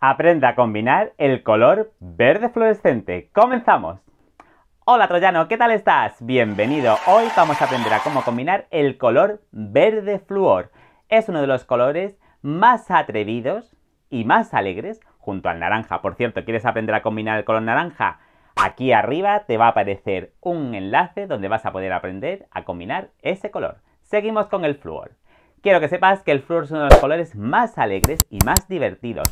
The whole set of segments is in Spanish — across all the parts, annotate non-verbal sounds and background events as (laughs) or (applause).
Aprenda a combinar el color verde fluorescente. ¡Comenzamos! Hola Troyano, ¿qué tal estás? Bienvenido. Hoy vamos a aprender a cómo combinar el color verde fluor. Es uno de los colores más atrevidos y más alegres junto al naranja. Por cierto, ¿quieres aprender a combinar el color naranja? Aquí arriba te va a aparecer un enlace donde vas a poder aprender a combinar ese color. Seguimos con el flúor. Quiero que sepas que el flúor es uno de los colores más alegres y más divertidos.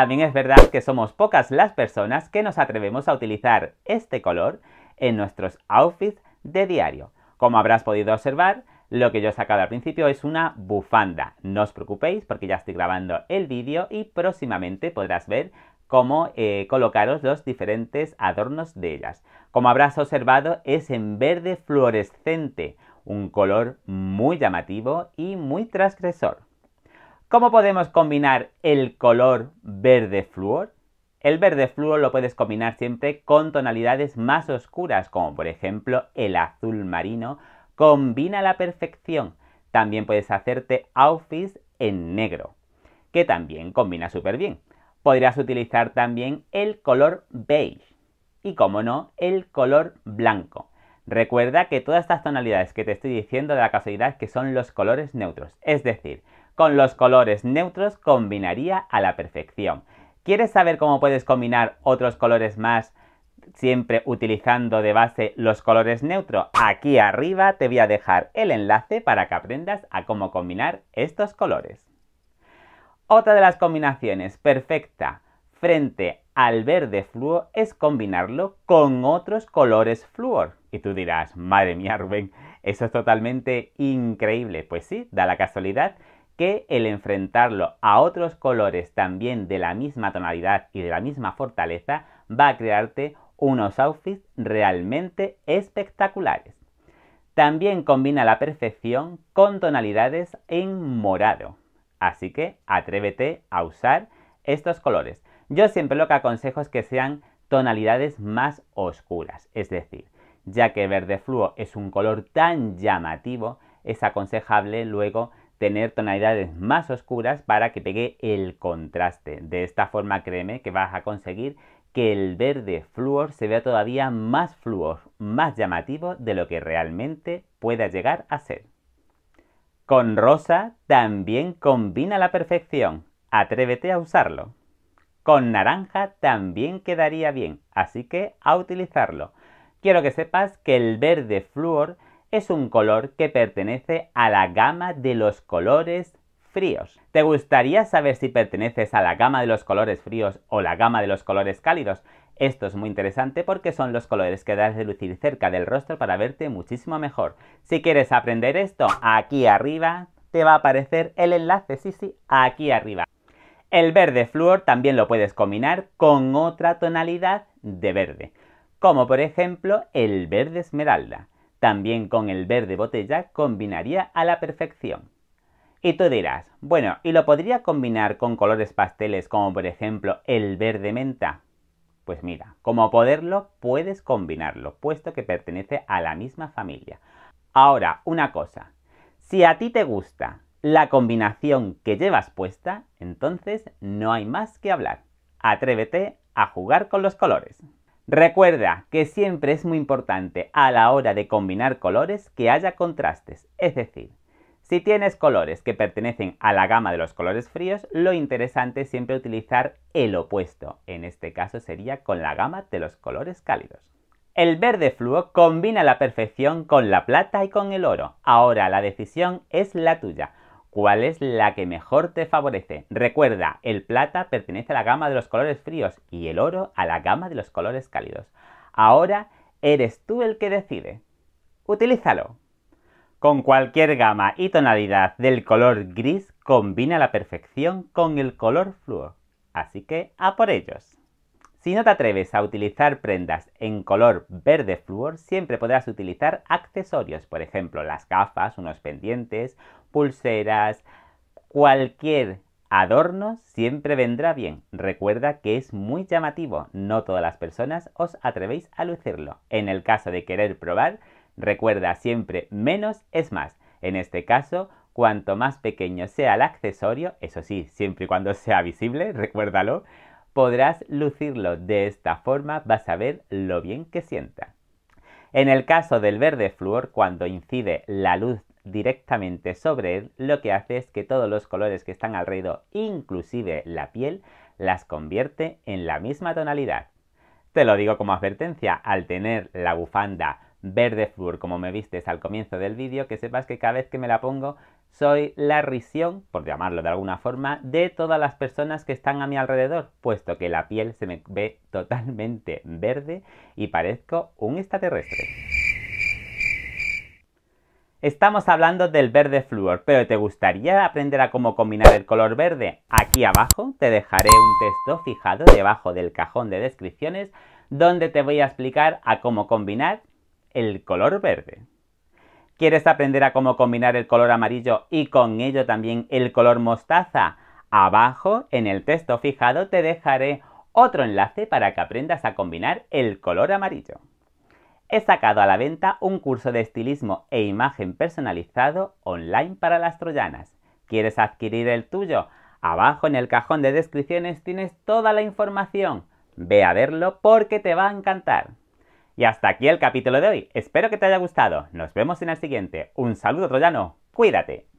También es verdad que somos pocas las personas que nos atrevemos a utilizar este color en nuestros outfits de diario. Como habrás podido observar, lo que yo he sacado al principio es una bufanda. No os preocupéis porque ya estoy grabando el vídeo y próximamente podrás ver cómo eh, colocaros los diferentes adornos de ellas. Como habrás observado, es en verde fluorescente, un color muy llamativo y muy transgresor. ¿Cómo podemos combinar el color verde flúor? El verde flúor lo puedes combinar siempre con tonalidades más oscuras, como por ejemplo el azul marino. Combina a la perfección. También puedes hacerte outfits en negro, que también combina súper bien podrías utilizar también el color beige y, como no, el color blanco. Recuerda que todas estas tonalidades que te estoy diciendo de la casualidad que son los colores neutros, es decir, con los colores neutros combinaría a la perfección. ¿Quieres saber cómo puedes combinar otros colores más siempre utilizando de base los colores neutros? Aquí arriba te voy a dejar el enlace para que aprendas a cómo combinar estos colores. Otra de las combinaciones perfecta frente al verde flúor es combinarlo con otros colores flúor. Y tú dirás, madre mía Rubén, eso es totalmente increíble. Pues sí, da la casualidad que el enfrentarlo a otros colores también de la misma tonalidad y de la misma fortaleza va a crearte unos outfits realmente espectaculares. También combina la perfección con tonalidades en morado. Así que atrévete a usar estos colores. Yo siempre lo que aconsejo es que sean tonalidades más oscuras, es decir, ya que verde fluo es un color tan llamativo, es aconsejable luego tener tonalidades más oscuras para que pegue el contraste. De esta forma créeme que vas a conseguir que el verde flúor se vea todavía más flúor, más llamativo de lo que realmente pueda llegar a ser. Con rosa también combina la perfección. Atrévete a usarlo. Con naranja también quedaría bien, así que a utilizarlo. Quiero que sepas que el verde flúor es un color que pertenece a la gama de los colores fríos. ¿Te gustaría saber si perteneces a la gama de los colores fríos o la gama de los colores cálidos? Esto es muy interesante porque son los colores que das de lucir cerca del rostro para verte muchísimo mejor. Si quieres aprender esto, aquí arriba te va a aparecer el enlace, sí, sí, aquí arriba. El verde flúor también lo puedes combinar con otra tonalidad de verde, como por ejemplo el verde esmeralda. También con el verde botella combinaría a la perfección. Y tú dirás, bueno, ¿y lo podría combinar con colores pasteles como por ejemplo el verde menta? Pues mira, como poderlo puedes combinarlo, puesto que pertenece a la misma familia. Ahora, una cosa, si a ti te gusta la combinación que llevas puesta, entonces no hay más que hablar. Atrévete a jugar con los colores. Recuerda que siempre es muy importante a la hora de combinar colores que haya contrastes, es decir, si tienes colores que pertenecen a la gama de los colores fríos, lo interesante es siempre utilizar el opuesto. En este caso sería con la gama de los colores cálidos. El verde fluo combina la perfección con la plata y con el oro. Ahora la decisión es la tuya. ¿Cuál es la que mejor te favorece? Recuerda, el plata pertenece a la gama de los colores fríos y el oro a la gama de los colores cálidos. Ahora eres tú el que decide. Utilízalo. Con cualquier gama y tonalidad del color gris combina la perfección con el color fluo. Así que a por ellos. Si no te atreves a utilizar prendas en color verde flúor, siempre podrás utilizar accesorios, por ejemplo, las gafas, unos pendientes, pulseras, cualquier adorno siempre vendrá bien. Recuerda que es muy llamativo, no todas las personas os atrevéis a lucirlo. En el caso de querer probar, Recuerda siempre menos es más. En este caso, cuanto más pequeño sea el accesorio, eso sí, siempre y cuando sea visible, (laughs) recuérdalo, podrás lucirlo de esta forma, vas a ver lo bien que sienta. En el caso del verde flúor, cuando incide la luz directamente sobre él, lo que hace es que todos los colores que están alrededor, inclusive la piel, las convierte en la misma tonalidad. Te lo digo como advertencia, al tener la bufanda verde flúor como me vistes al comienzo del vídeo, que sepas que cada vez que me la pongo soy la risión, por llamarlo de alguna forma, de todas las personas que están a mi alrededor, puesto que la piel se me ve totalmente verde y parezco un extraterrestre. Estamos hablando del verde flúor, pero ¿te gustaría aprender a cómo combinar el color verde? Aquí abajo te dejaré un texto fijado debajo del cajón de descripciones donde te voy a explicar a cómo combinar el color verde. ¿Quieres aprender a cómo combinar el color amarillo y con ello también el color mostaza? Abajo, en el texto fijado, te dejaré otro enlace para que aprendas a combinar el color amarillo. He sacado a la venta un curso de estilismo e imagen personalizado online para las troyanas. ¿Quieres adquirir el tuyo? Abajo en el cajón de descripciones tienes toda la información. Ve a verlo porque te va a encantar. Y hasta aquí el capítulo de hoy. Espero que te haya gustado. Nos vemos en el siguiente. Un saludo troyano. Cuídate.